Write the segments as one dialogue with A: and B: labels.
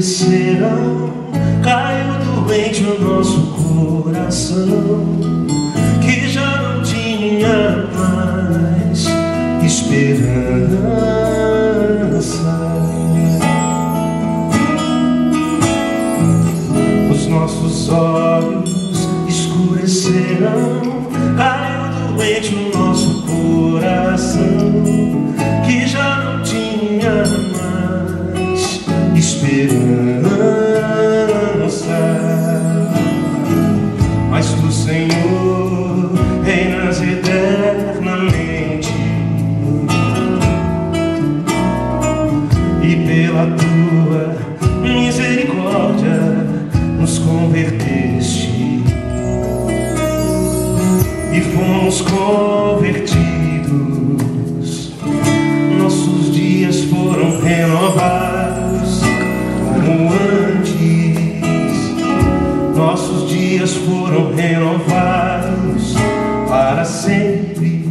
A: escurecerão. Caiu doente o nosso coração, que já não tinha mais esperança. Os nossos olhos escurecerão. Caiu doente o nosso coração, esperança. Mas tu, Senhor, reinas eternamente, e pela tua misericórdia nos converteste e fomos convertidos. Nossos dias foram renovados dias foram renovados para sempre.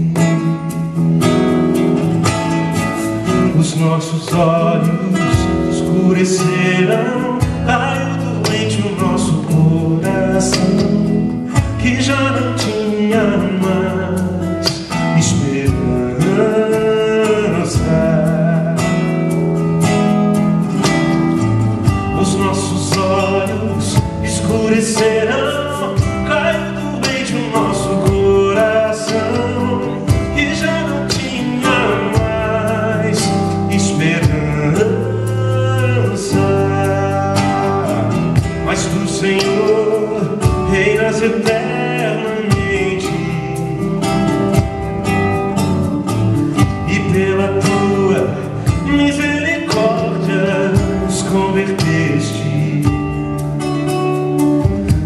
A: Os nossos olhos escurecerão, caiu doente o nosso coração que já não tinha mais esperança. Os nossos olhos escurecerão, Senhor, reinas eternamente e pela tua misericórdia nos converteste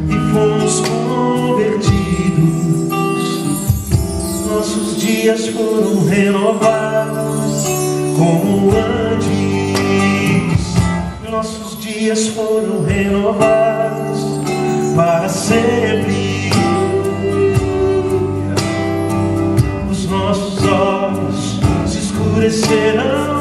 A: e fomos convertidos. Nossos dias foram renovados como antes. Nossos dias foram renovados para sempre. Os nossos olhos se escurecerão,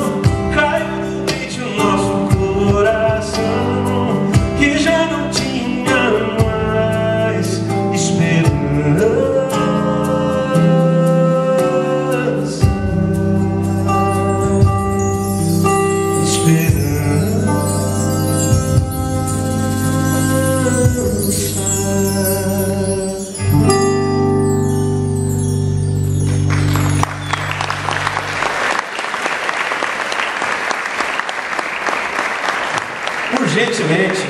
A: Urgentemente.